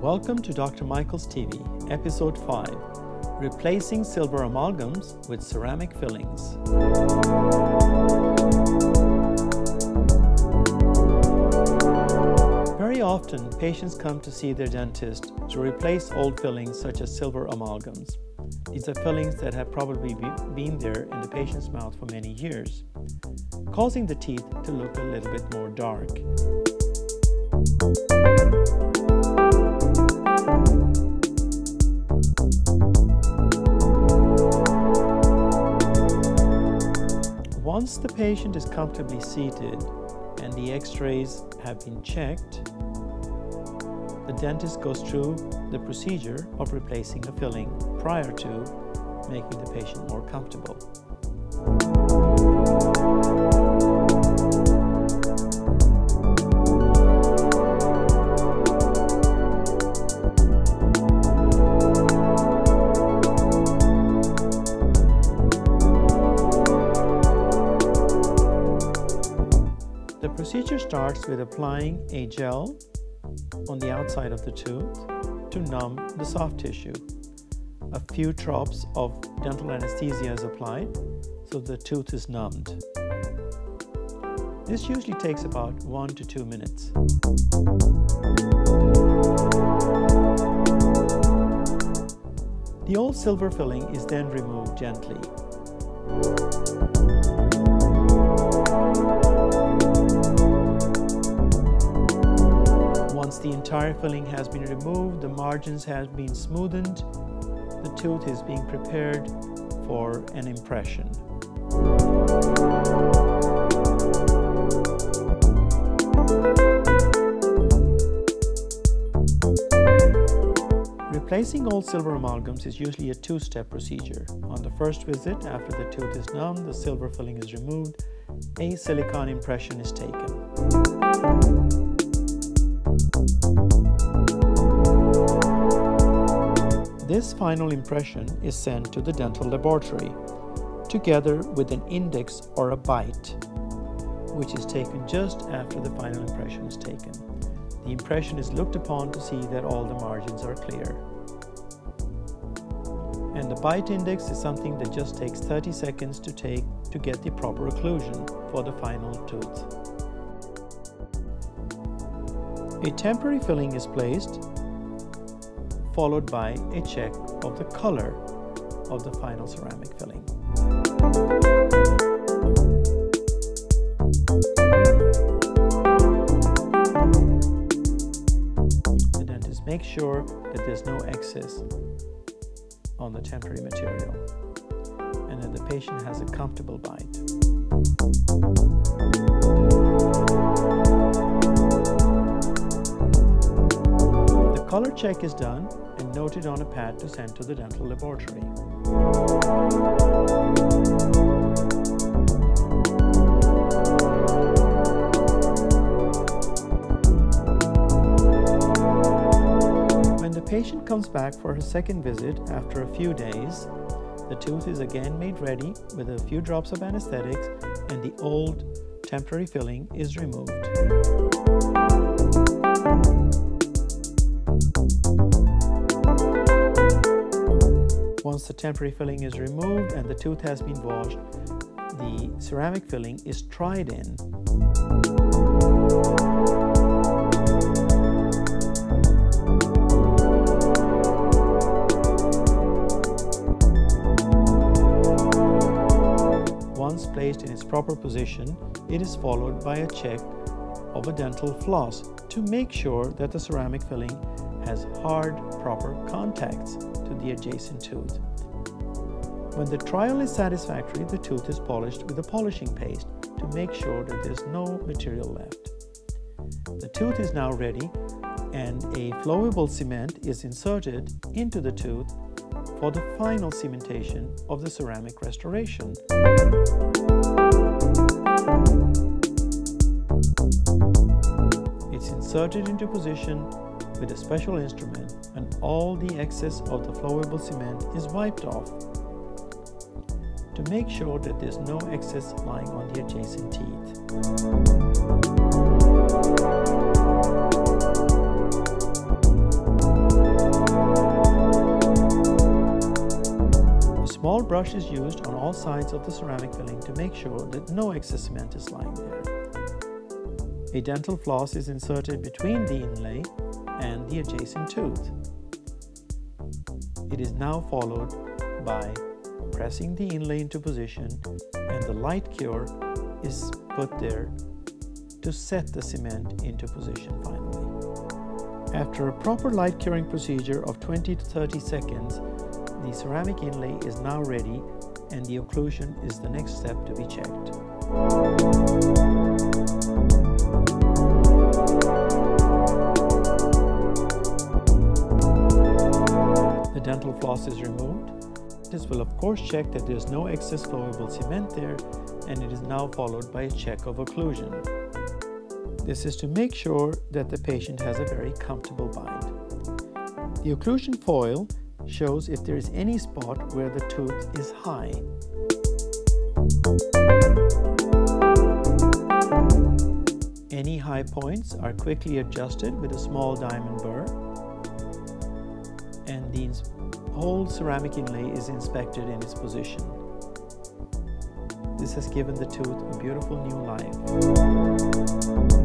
Welcome to Dr. Michael's TV, Episode 5 Replacing Silver Amalgams with Ceramic Fillings. Often, patients come to see their dentist to replace old fillings such as silver amalgams. These are fillings that have probably been there in the patient's mouth for many years, causing the teeth to look a little bit more dark. Once the patient is comfortably seated and the x-rays have been checked, the dentist goes through the procedure of replacing the filling prior to making the patient more comfortable. The procedure starts with applying a gel on the outside of the tooth to numb the soft tissue. A few drops of dental anesthesia is applied so the tooth is numbed. This usually takes about one to two minutes. The old silver filling is then removed gently. Once the entire filling has been removed, the margins have been smoothened, the tooth is being prepared for an impression. Replacing old silver amalgams is usually a two-step procedure. On the first visit, after the tooth is numbed, the silver filling is removed, a silicone impression is taken. This final impression is sent to the dental laboratory, together with an index or a bite, which is taken just after the final impression is taken. The impression is looked upon to see that all the margins are clear. And the bite index is something that just takes 30 seconds to take to get the proper occlusion for the final tooth. A temporary filling is placed, followed by a check of the color of the final ceramic filling. The dentist makes sure that there's no excess on the temporary material and that the patient has a comfortable bite. Color check is done and noted on a pad to send to the dental laboratory. When the patient comes back for her second visit after a few days, the tooth is again made ready with a few drops of anesthetics and the old temporary filling is removed. Once the temporary filling is removed and the tooth has been washed, the ceramic filling is tried in. Once placed in its proper position, it is followed by a check of a dental floss to make sure that the ceramic filling has hard, proper contacts to the adjacent tooth. When the trial is satisfactory, the tooth is polished with a polishing paste to make sure that there's no material left. The tooth is now ready and a flowable cement is inserted into the tooth for the final cementation of the ceramic restoration. It's inserted into position with a special instrument and all the excess of the flowable cement is wiped off to make sure that there's no excess lying on the adjacent teeth. A small brush is used on all sides of the ceramic filling to make sure that no excess cement is lying there. A dental floss is inserted between the inlay and the adjacent tooth. It is now followed by pressing the inlay into position and the light cure is put there to set the cement into position finally. After a proper light curing procedure of 20 to 30 seconds, the ceramic inlay is now ready and the occlusion is the next step to be checked. Floss is removed. This will of course check that there is no excess flowable cement there and it is now followed by a check of occlusion. This is to make sure that the patient has a very comfortable bind. The occlusion foil shows if there is any spot where the tooth is high. Any high points are quickly adjusted with a small diamond burr and the whole ceramic inlay is inspected in its position. This has given the tooth a beautiful new life.